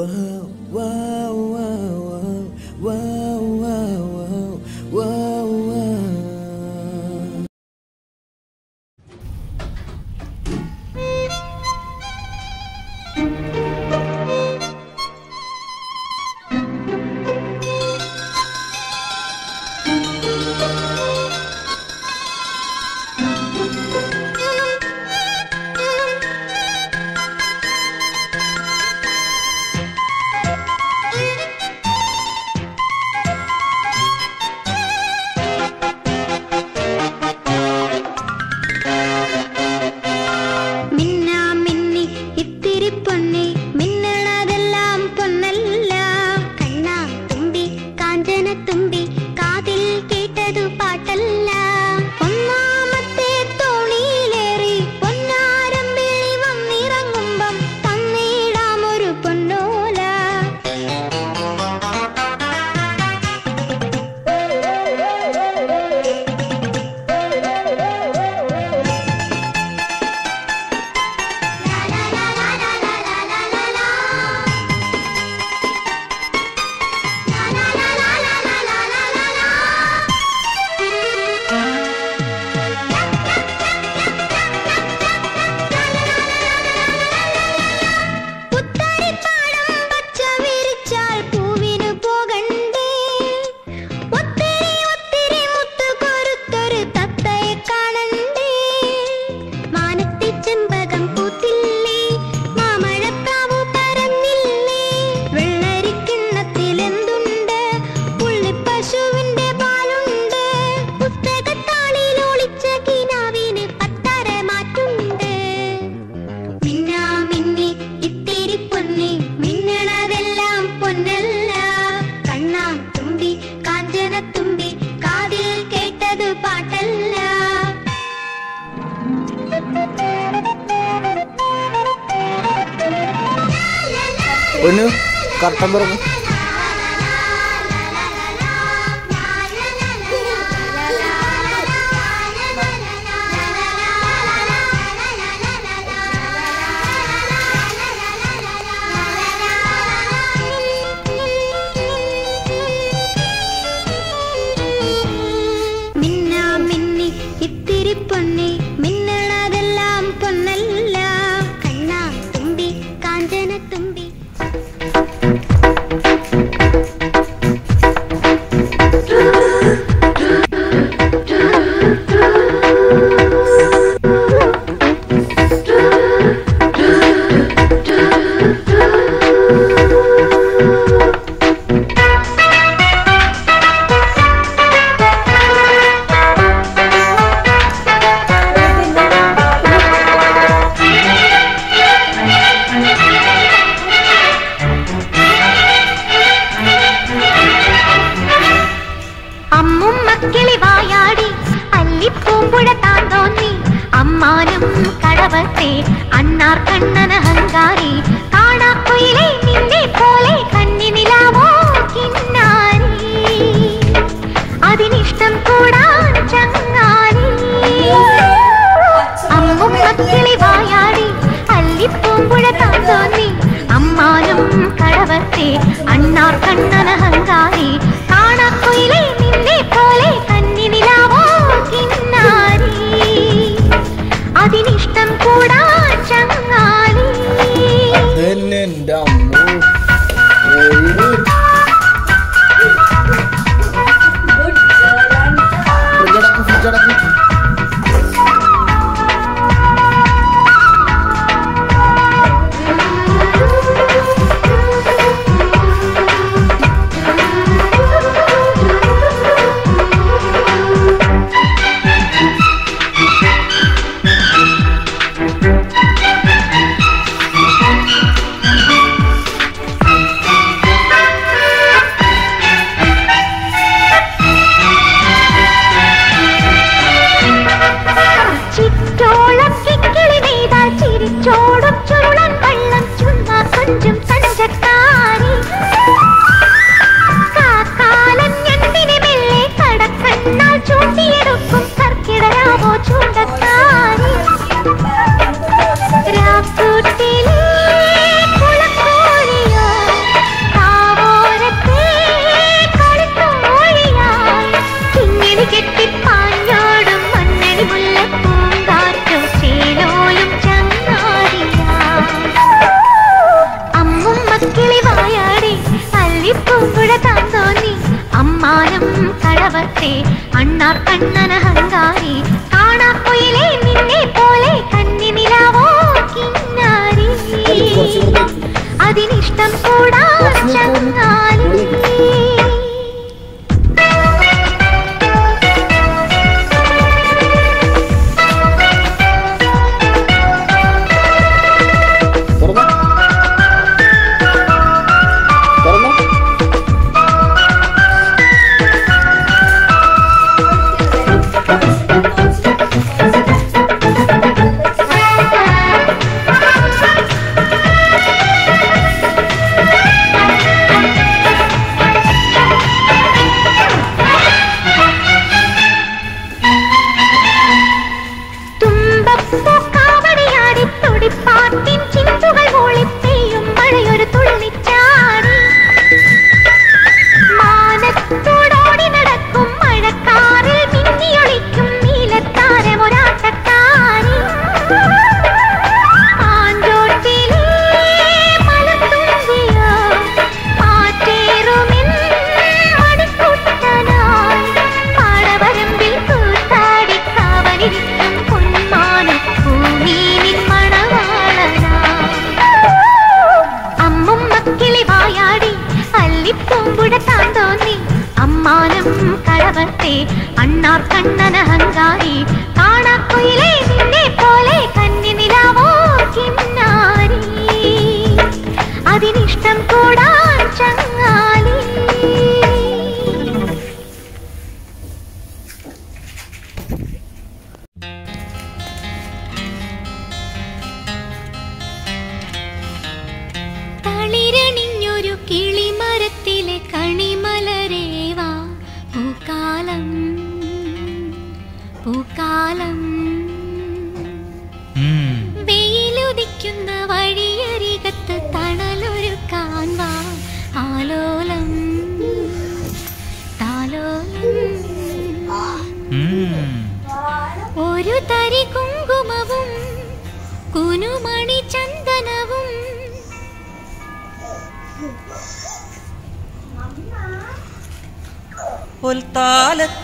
മിന്നാ அண்ணார் கண்ணன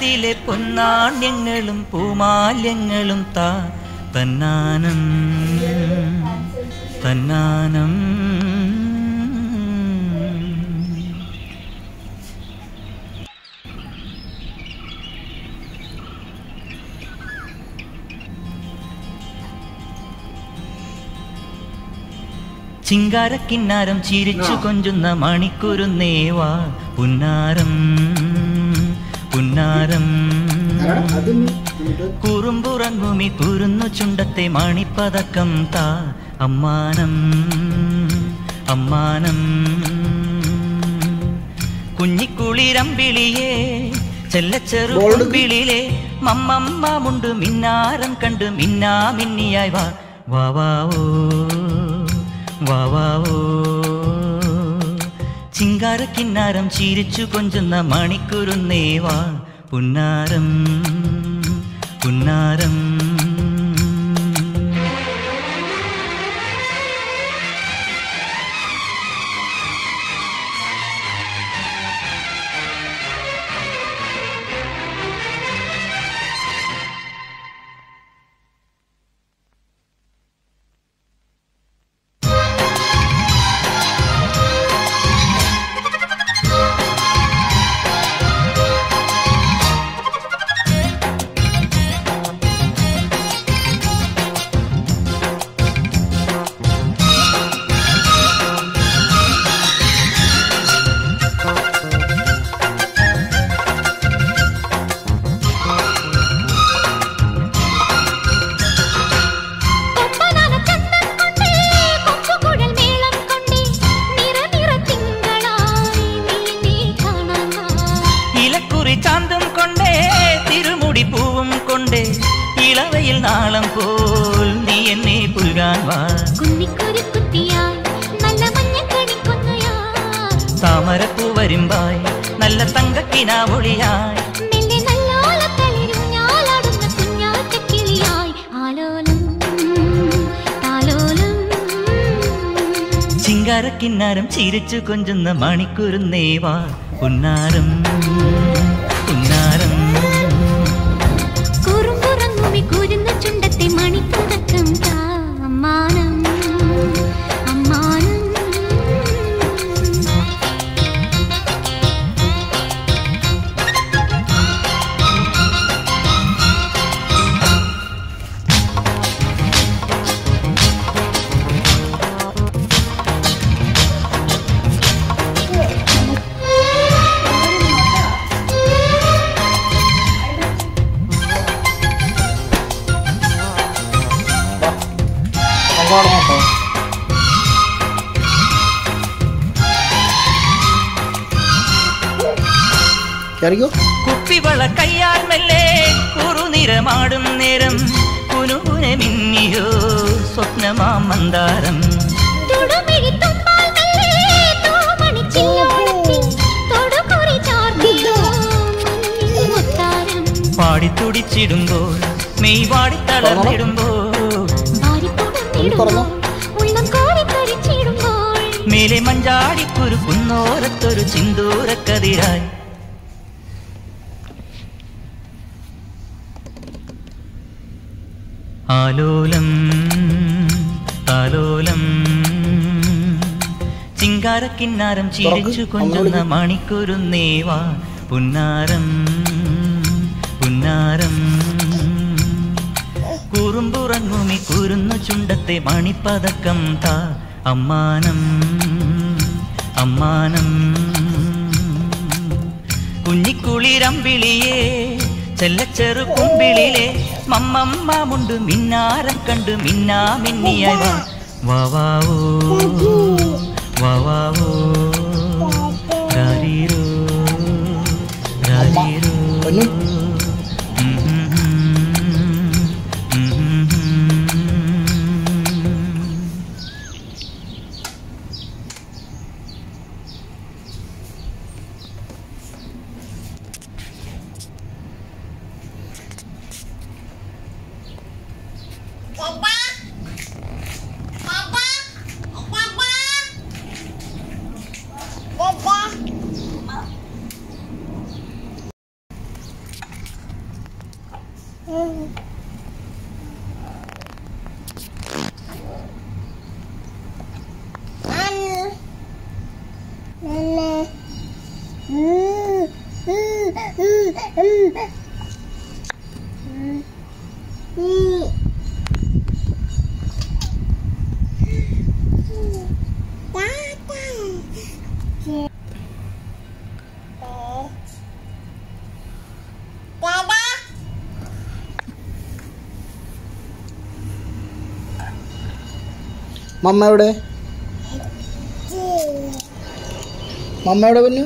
മനസ്സിലെ പൊന്നാണ്യങ്ങളും പൂമാല്യങ്ങളും താ തന്നാനം തന്നാനം. ചിങ്കാരക്കിന്നാരം ചിരിച്ചു കൊഞ്ചുന്ന മണിക്കുരുന്നേവാ പുന്നാരം. കിന്നാരം കുറുമ്പുറങ്ങുമി തുരുന്നു ചുണ്ടത്തെ മണിപ്പതക്കം താ. അമ്മാനം അമ്മാനം. കുഞ്ഞിക്കുളിരമ്പിളിയേ മമ്മമ്മ മമ്മമ്മമുണ്ട് മിന്നാരം കണ്ടു മിന്നാ മിന്നിയായി വാ. വാവാവോ വാവാവോ ചിങ്കാരക്കിന്നാരം ചിരിച്ചു കൊഞ്ചുന്ന മണിക്കുരുന്നേവാ പുന്നാരം പുന്നാരം തുരുമ്പായി നല്ല തങ്കക്കിനാവൊളിയായി ചിങ്കാരക്കിന്നാരം ചിരിച്ചു കൊഞ്ചുന്ന മണിക്കുരുന്നേവാ പുന്നാരം. അങ്ങോട്ട് നോക്കാം കയറിക്കോ കുപ്പിവള കയ്യാൽ മെല്ലെ കുറുനിറമാടും നേരം കുനുകുനെ മിന്നിയോ സ്വപ്നമാം മന്ദാരം തൊടുമിഴി തുമ്പാൽ മെല്ലെ തോമണിച്ചില്ലോളത്തിൽ തൊടുകുറി ചാർത്തിയോ മഞ്ഞിൽ മുത്താരം പാടിത്തുടിച്ചിടുമ്പോൾ മെയ് വാടിത്തളർന്നിടുമ്പോൾ വാരിപ്പുണർന്നിടുമ്പോൾ ഉള്ളം കോരിക്കരിച്ചിടുമ്പോൾ മേലെ മഞ്ചാടിക്കൊരു കുന്നോരത്തൊരു ചിന്തൂരക്കതിരായി. ആലോലം താലോലം ചിങ്കാരക്കിന്നാരം ചിരിച്ചു കൊണ്ടുന്ന നേവാ. പുന്നാരം പുന്നാരം. കുറുമ്പുറങ്ങുമി കുരുന്നു ചുണ്ടത്തെ മണിപ്പതക്കം താ. അമ്മാനം അമ്മാനം. കുഞ്ഞിക്കുളിരമ്പിളിയേ ചെല്ലച്ചെറു കുമ്പിളിലെ. മമ്മമ്മാമുണ്ട് മിന്നാരം കണ്ട് മിന്നാ മിന്നിയ വാ വാ വാവോ വാവാവോ മമ്മ എവിടെ? മമ്മ എവിടെ പൊന്നു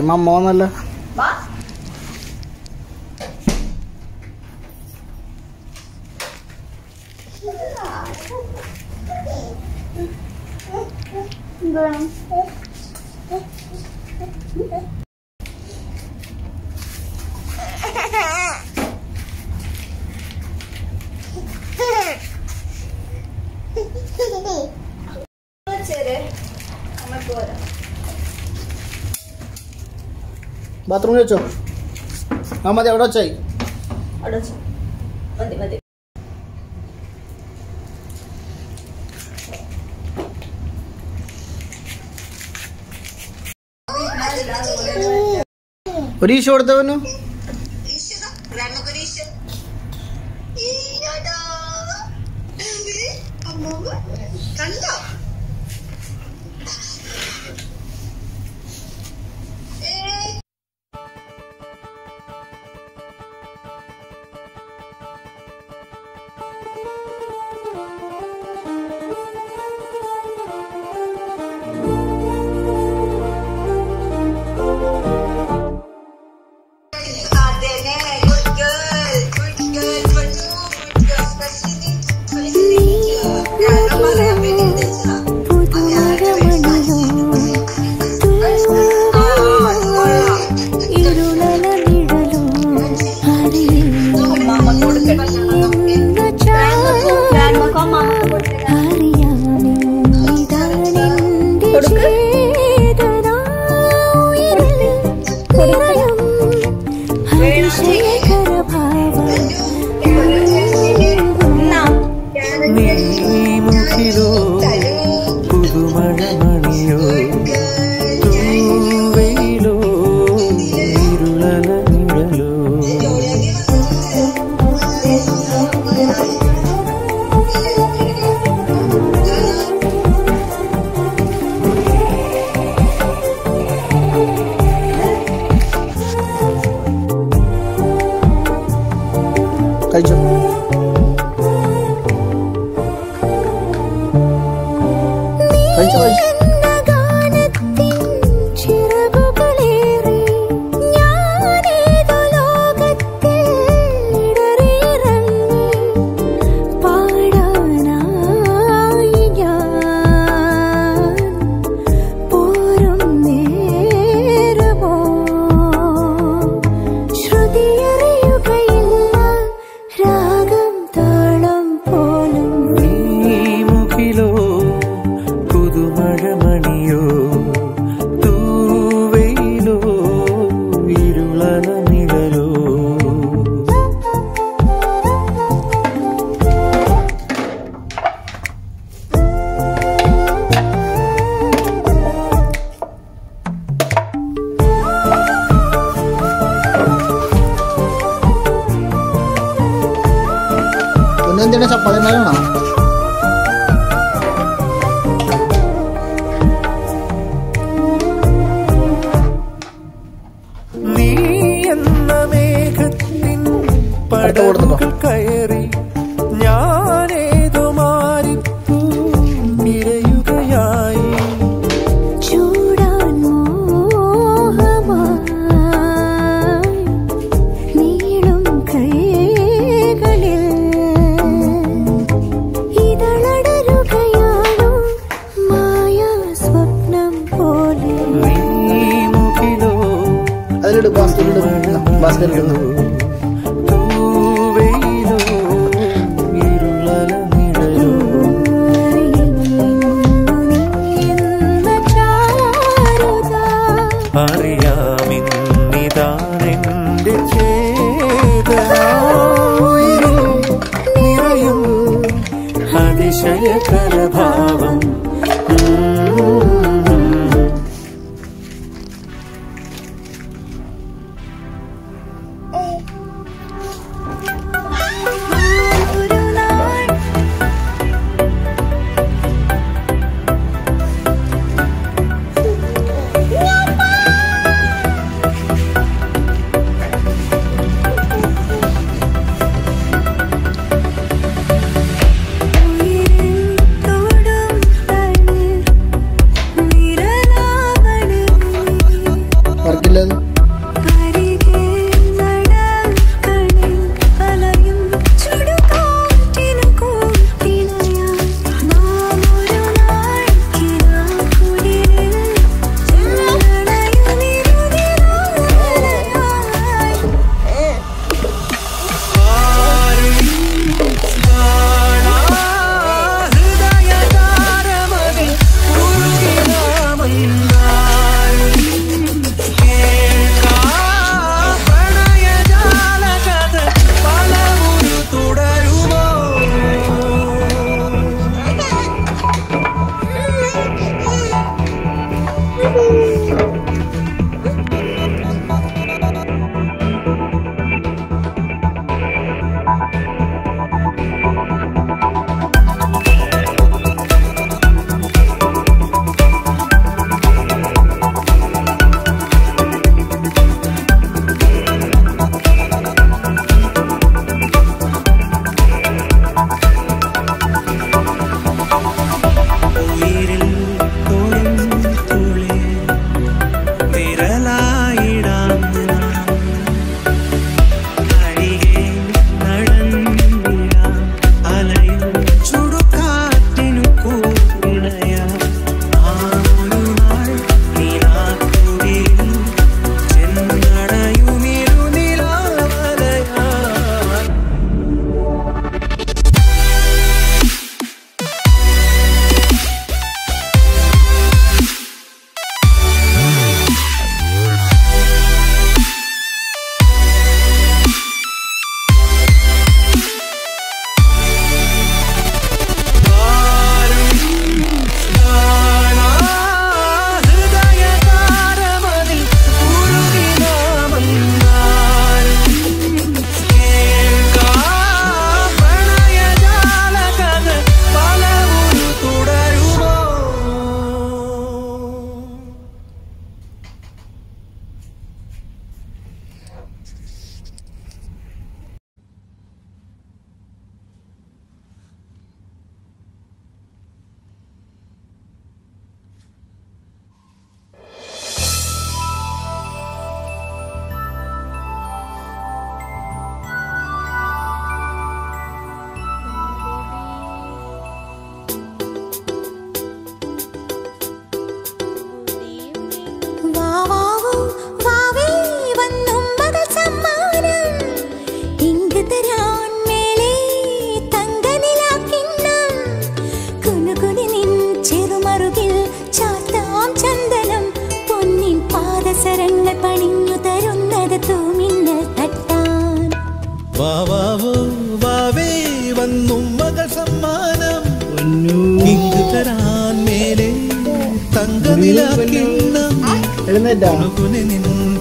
ദേ മമ്മ ബാത്റൂമിൽ വെച്ചോ. ആ മതി അവിടെ വെച്ചായി. ഒരു ഈശോ കൊടുത്തവനു? Sim.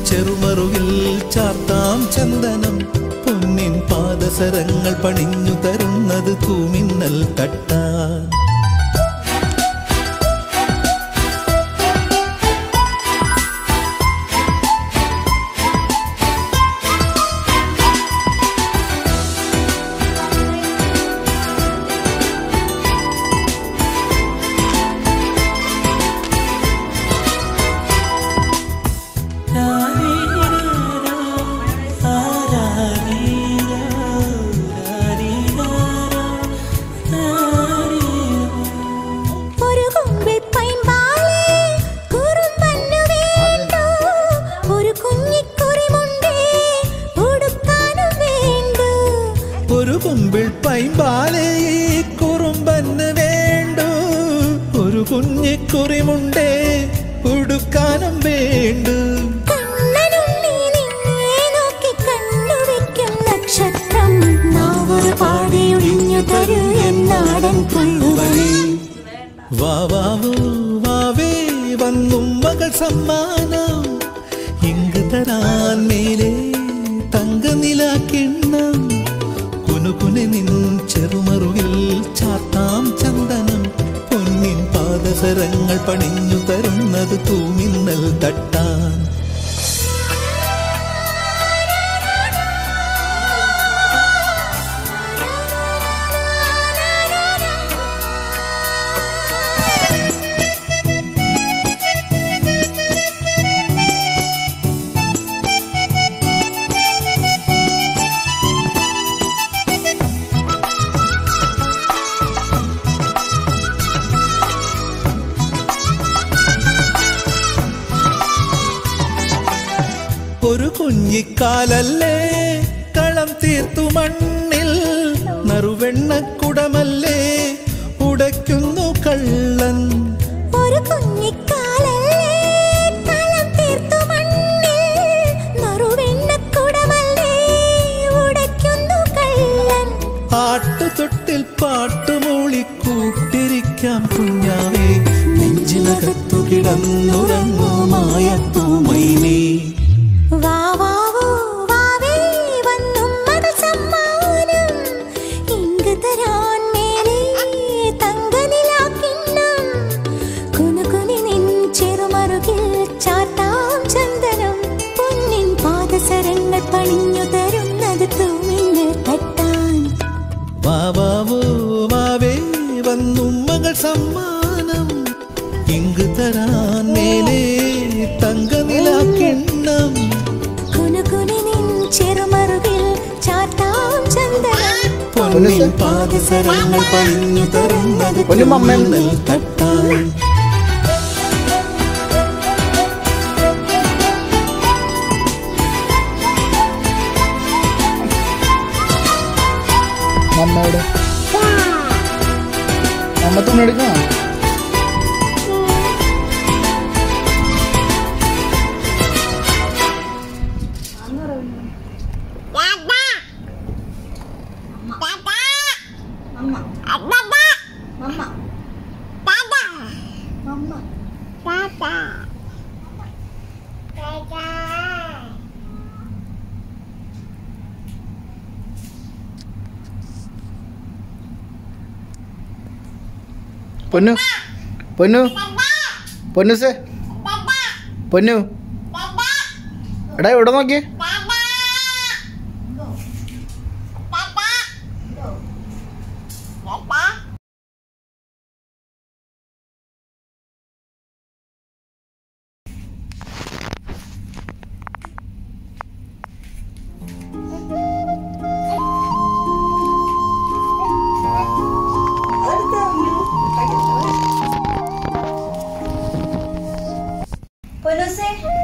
ചെറുമറുകിൽ ചാർത്താം ചന്ദനം. പൊന്നിൻ പാദസരങ്ങൾ പണിഞ്ഞു തരുന്നത് തൂമിന്നൽ തട്ടാൻ കുഞ്ഞിക്കുറിമുണ്ടേ ഉടുക്കാനും വേണ്ടു. നക്ഷത്രം. നാവൊരു തരൂ എന്നാടൻ വാവാവോ വാവേ വന്നും മകൾ സമ്മാനം. ഇങ്ങ് തരാൻ മേലെ പാദസരങ്ങൾ പണിഞ്ഞു തരുന്നത് തൂമിന്നൽ തട്ടാൻ ഒരു കുഞ്ഞിക്കാലല്ലേ കളം തീർത്തു മണ്ണിൽ നറുവെണ്ണക്കുടമല്ലേ ഉടയ്ക്കുന്നു കള്ളൻ. ഒരു ആട്ടുതൊട്ടിൽ പാട്ടുമൂളി കൂട്ടിരിക്കാം കുഞ്ഞാവേ നെഞ്ചിലകത്തു കിടന്നുറങ്ങുമായ തൂമൈനേ പാദസരങ്ങൾ പണിഞ്ഞു തരുന്നത് പൊന്നു മമ്മയും. തൂമിന്നൽ തട്ടാൻ മമ്മയുടെ. മമ്മ തുണിയെടുക്കണോ പൊന്നു. പൊന്നു. പൊന്നു സേ. പൊന്നു. എടാ ഇവിടെ നോക്കിയേ?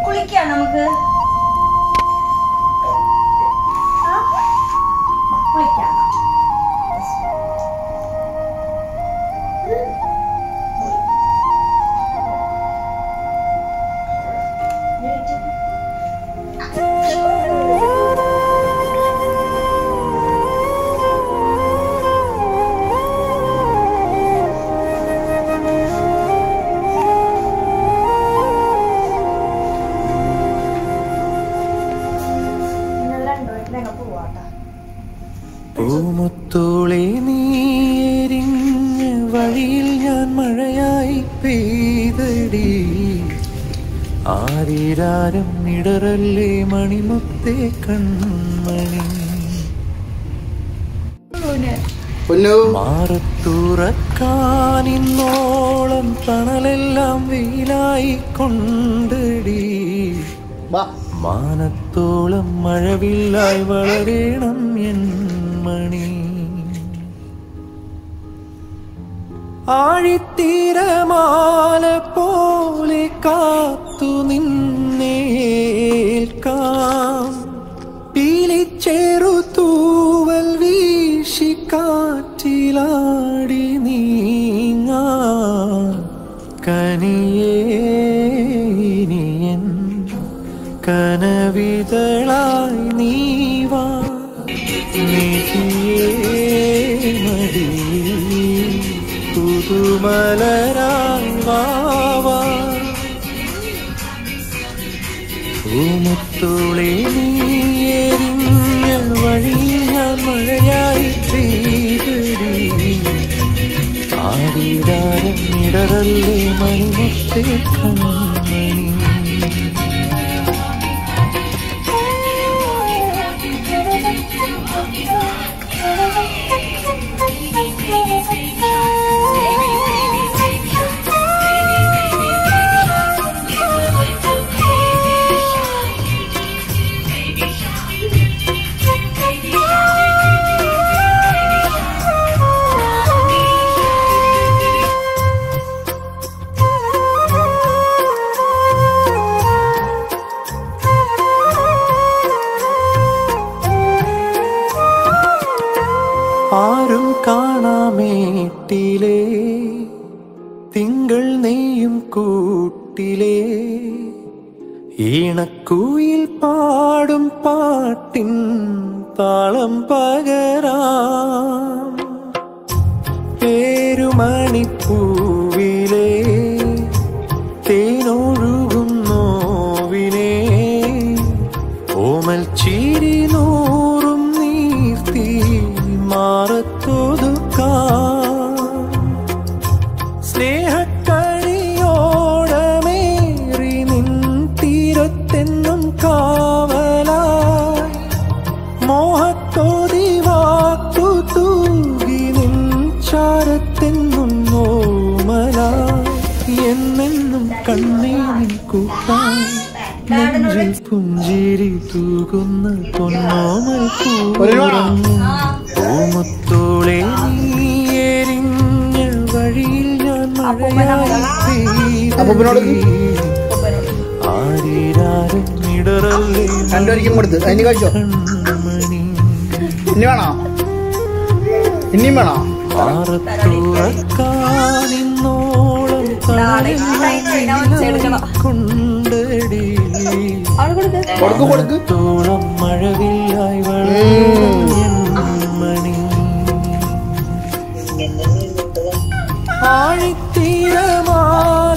കുളിക്കാം നമുക്ക്. ആയി വളരണം എൻ മണി. ആഴിത്തീരമാല പോലെ കാത്തു നിന്നേൽക്കാം. പീലിച്ചേറു తల్లి మరుగు അപ്പൂപ്പനോട്? രണ്ടുപേർക്കും കൊടുത്ത്. അതിന് കഴിച്ചോ? ഇനി വേണോ? ഇനിയും വേണോ? കൊടുക്ക്. കൊടുക്ക് തോളം മഴവില്ലായി മണി ആഴിത്തീരമായി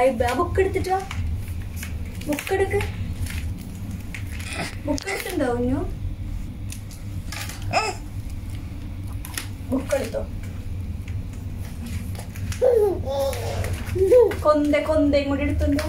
ലൈബ് ആ ബുക്ക് എടുത്തിട്ട് ബുക്ക് എടുക്ക്. ബുക്ക് എടുത്തുണ്ടാവുന്നു ബുക്ക് എടുത്തോ? കൊന്ത കൊന്തയും കൂടി എടുത്തുണ്ടോ?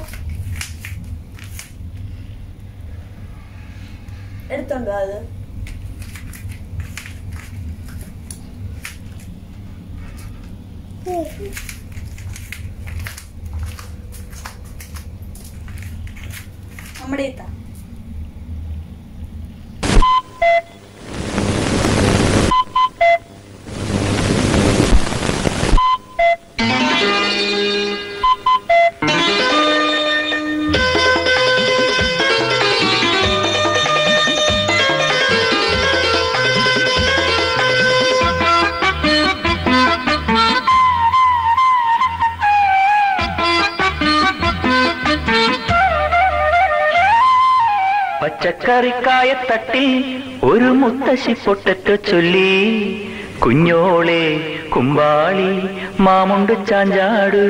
പച്ചക്കറിക്കായത്തട്ടിൽ ഒരു മുത്തശ്ശി പൊട്ടറ്റ ചൊല്ലി. കുഞ്ഞോളെ കുമ്പാളി മാമുണ്ട് ചാഞ്ചാട്.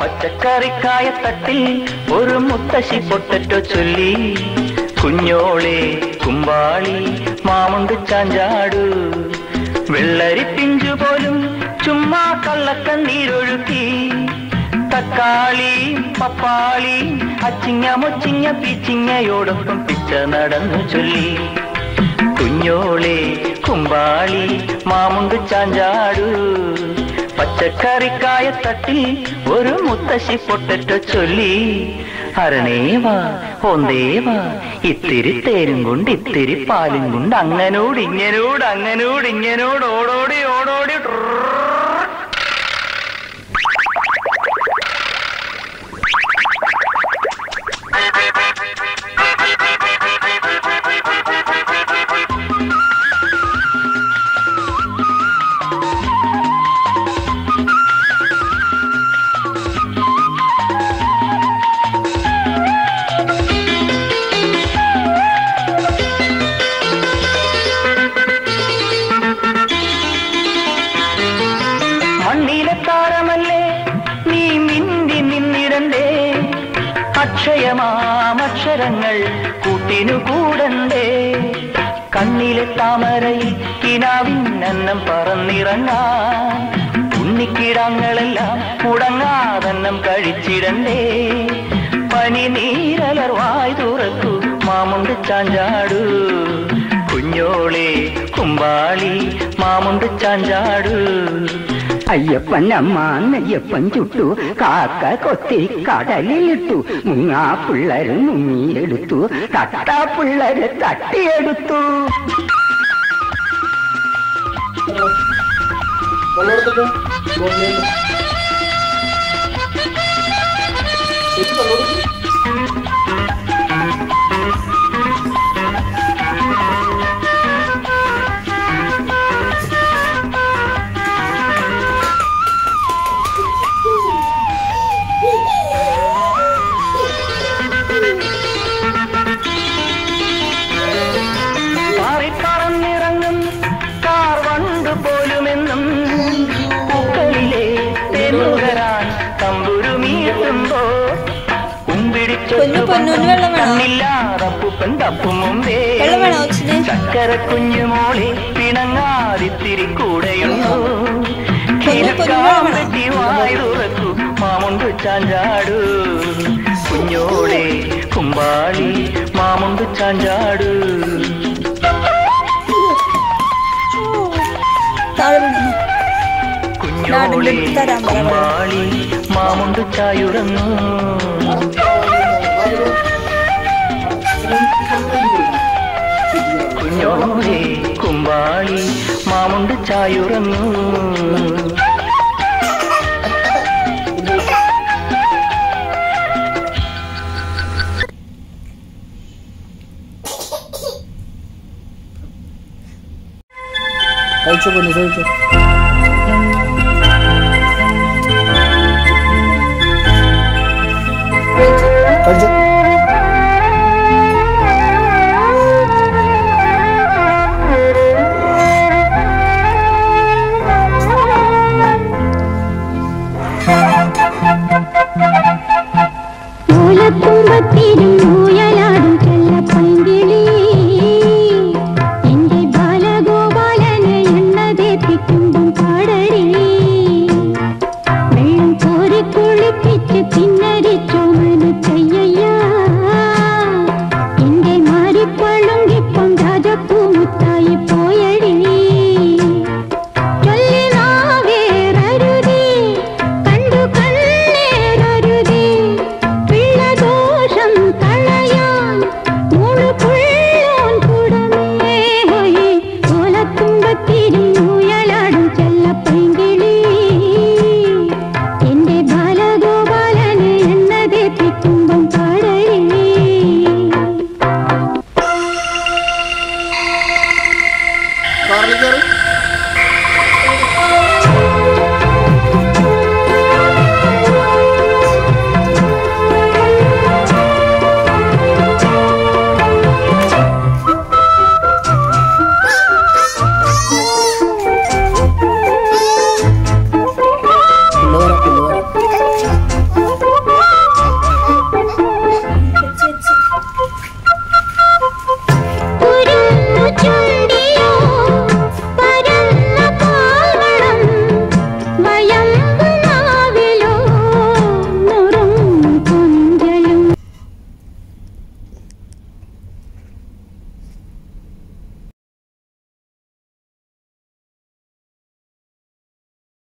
പച്ചക്കറിക്കായത്തട്ടിൽ ഒരു മുത്തശ്ശി പൊട്ടറ്റ ചൊല്ലി. കുഞ്ഞോളെ കുമ്പാളി മാമുണ്ട് ചാഞ്ചാടു. വെള്ളരി പിഞ്ചു പോലും ചുമ്മാ കള്ളക്കണ്ണീരൊഴുക്കി. തക്കാളി പപ്പാളി അച്ചിങ്ങ മൊച്ചിങ്ങ പിച്ചിങ്ങയോടൊപ്പം പിച്ച നടന്നു ചൊല്ലി. കുഞ്ഞോളി കുമ്പാളി മാമുണ്ട് ചാഞ്ചാടു. പച്ചക്കറിക്കായ തട്ടി ഒരു മുത്തശ്ശി പൊട്ടറ്റ ചൊല്ലി. അരണേവാ ഒന്നേവാ ഇത്തിരി തേരും കൊണ്ട് ഇത്തിരി പാലും കൊണ്ട് അങ്ങനോട് ഇങ്ങനോട് അങ്ങനോട് ഇങ്ങനോട് ഓടോടി ഓടോടി ട്രർ. താമരയിൽ കിനാവിന്നെന്നം പറന്നിറങ്ങാൻ ഉണ്ണിക്കിടങ്ങളെല്ലാം മുടങ്ങാതെന്നം കഴിച്ചിടണ്ടേ. പനി നീരലർവായി തുറക്കൂ മാമുണ്ട് ചാഞ്ചാടു. കുഞ്ഞോളെ കുമ്പാളി മാമുണ്ട് ചാഞ്ചാടു. അയ്യപ്പൻ അമ്മ അയ്യപ്പൻ ചുട്ടു കാക്ക കൊത്തി കടലിലിട്ടു മുങ്ങാ പിള്ളേര് മുങ്ങിയെടുത്തു തട്ടാ പിള്ളേര് തട്ടിയെടുത്തു. Valórtelo, volviendo. ¿Qué valor? ചക്കര പിണങ്ങാതിത്തിരി കൂടെയുണ്ടോ വേണോ? വെട്ടി വായി മാമുണ്ട് ചാഞ്ചാടു. കുഞ്ഞോളെ കുമ്പാളി മാമുണ്ട് ചാഞ്ചാടു. കുഞ്ഞോളെ. കുമ്പാളി മാമുണ്ട് ചായുറന്നു ചായുറന്നു കഴിച്ചോ പൊന്നു കഴിച്ചോ. tirinho